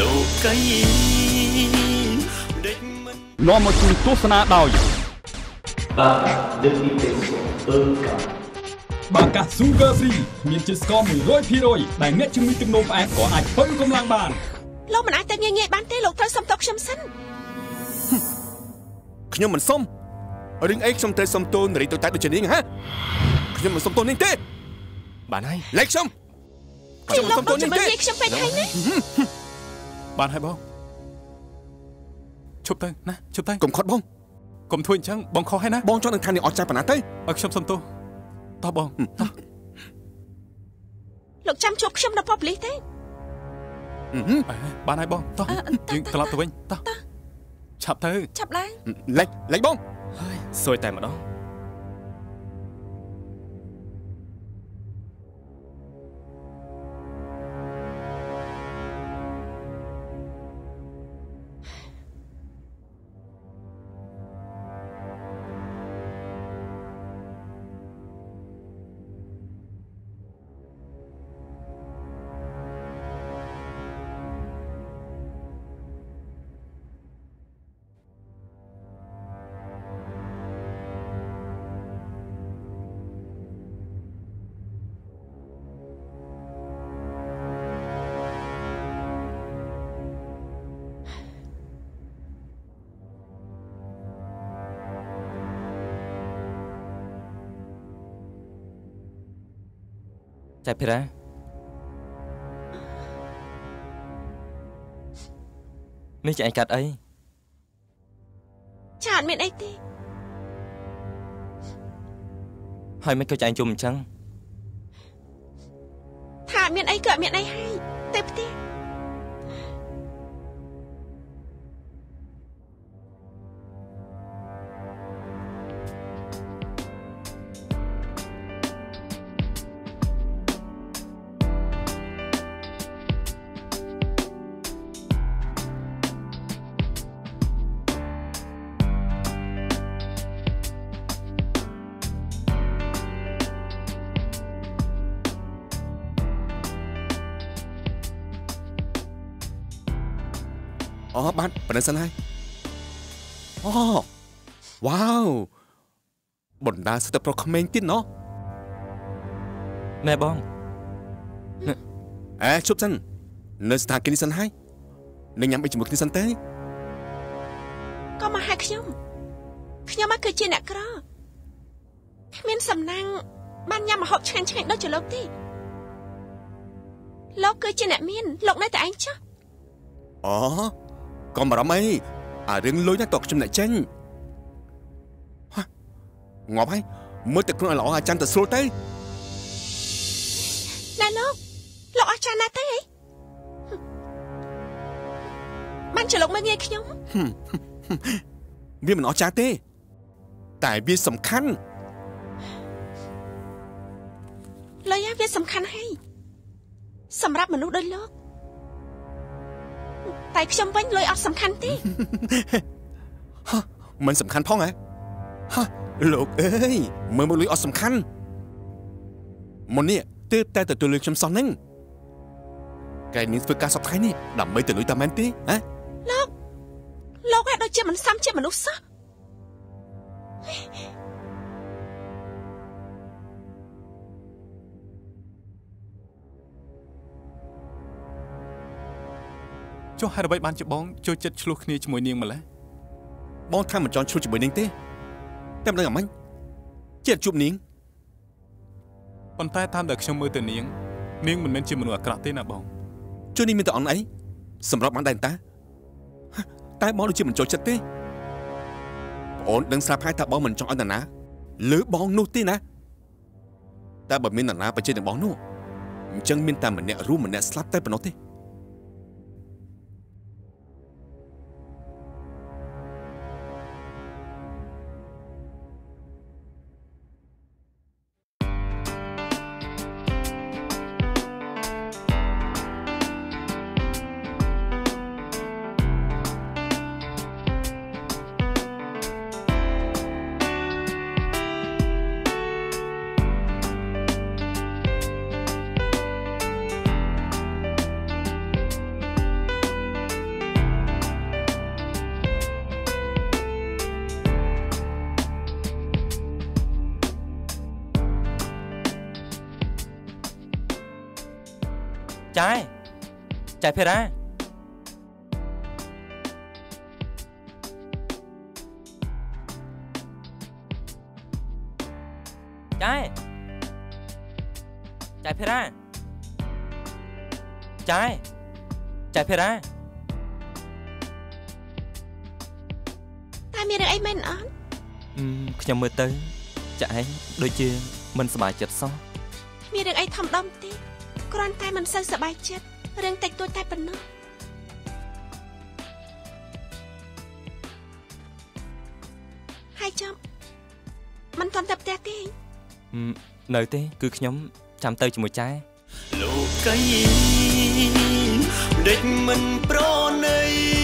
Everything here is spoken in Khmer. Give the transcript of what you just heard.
លោកីដេចមិននាំមកជូនទស្សនាដោយបាទដឹកពីទេសអឺកាបាកា Sugar Free មានជាតិស្ករ100%ដែលអ្នកជំងឺទឹកនោមផ្អែមក៏អាចពឹងកម្លាំងបានលោកមិនអាចទៅងាយងាយបានទេលោកត្រូវសុំទោសខ្ញុំសិនខ្ញុំមិនសុំរឿងអីខ្ញុំត្រូវសុំទោសនារីទៅតែដូចនាងហ៎ខ្ញុំមិនសុំទោសនាងទេបានហើយលេខខ្ញុំខ្ញុំសុំទោសនាងទេខ្ញុំពេកហើយណា បានហើយបងឈប់ទៅណាឈប់ទៅកុំខត់បងកុំធ្វើអញ្ចឹងបងខុសហើយណាបងចង់នឹងថានាងអត់ចាស់ប៉ុណ្ណាទៅឲ្យខ្ញុំសុំទោសតោះបងតោះលោកចាំជួបខ្ញុំនៅប៉ូលីសទេបានហើយបងតោះយើងត្រឡប់ទៅវិញតោះឆាប់ទៅឆាប់ឡើងលេចលេចបងហើយសួយតែម្ដង ចៃភិរានេះជាឯកាត់អីចាអត់មានអីទេហើយមិនក៏ចាញ់ជុំអញ្ចឹងថាអត់មានអីក៏អត់មានអីហើយទៅផ្ទះ អូបានប៉ុណ្ណឹងសិនហើយអូវ៉ាវបណ្ដាសិទ្ធិប្រុសក្មេងទៀតណោះណែបងអេជប់សិននៅស្ថានភាពនេះសិនហើយនឹងញ៉ាំអីជាមួយគ្នាសិនទេក៏មកហៅខ្ញុំខ្ញុំមកគឺជាអ្នកក្រគ្មានសំណាងបានញ៉ាំម្ហូបឆ្ងាញ់ឆ្ងាញ់ដូចជាលោកទេលោកគឺជាអ្នកមានលោកនៅតែឯងចុះអូ កុំបារម្ភអីអារឿងលុយណាតើខ្ញុំអ្នកចេញងាប់ហើយមើលតែខ្លួនឲ្យល្អអាចារ្យទៅស្រួលទៅណែលោកលោកអាចារ្យណាទៅអីបានចលោកមើលងាយខ្ញុំវាមិនអស្ចារ្យទេ តែវាសំខាន់លុយវាសំខាន់ហើយសម្រាប់មនុស្សដូចលោក តែខ្ញុំវិញលុយអត់សំខាន់ទេមិនសំខាន់ផងហ៎ហ៎លោកអើយមើលមកលុយអត់សំខាន់មុននេះទើបតែទទួលលុយខ្ញុំសោះហ្នឹងកែនាងធ្វើការសប្តាហ៍នេះដើម្បីទៅលុយតាមែនទេហ៎លោកលោកឯងដូចជាមិនសមជាមនុស្សសោះ ចុះហេតុអ្វីបានជាបងចូលចិត្តឆ្លោះគ្នាជាមួយនាងម្ល៉េះបងថាមិនចង់ឆ្លោះជាមួយនាងទេតែមិនដឹងអាម៉េចជាជួបនាងប៉ុន្តែតាមដែលខ្ញុំមើលទៅនាង នាងមិនមែនជាមនុស្សអាក្រក់ទេណាបងជួយនាងមានតអន់អីសម្រាប់បានដែរតាតែបងដូចជាមិនចូលចិត្តទេបងអូនដឹងស្រាប់ហើយថាបងមិនចង់ឲ្យនរណាលើបងនោះទេណាតែបើមាននរណាបច្ចេកនឹងបងនោះអញ្ចឹងមានតែម្នាក់រួមម្នាក់ស្លាប់តែប៉ុណ្ណោះទេ ចាយចាយភេរ៉ាចាយចាយភេរ៉ាចាយចាយភេរ៉ាតែមានរឿងអីមែនអត់អឺខ្ញុំមើលទៅចាក់ឯងដូចជាមិនសប្បាយចិត្តសោះមានរឿងអីធំដុំទេ គ្រាន់តែមិនសូវសប្បាយចិត្តរឿងតិចតួចតែប៉ុណ្ណោះហើយចាំមិនទាន់ទៅផ្ទះទេអឺនៅទេ គឺខ្ញុំចាំទៅជាមួយចាយលោកីដេចមិនប្រណី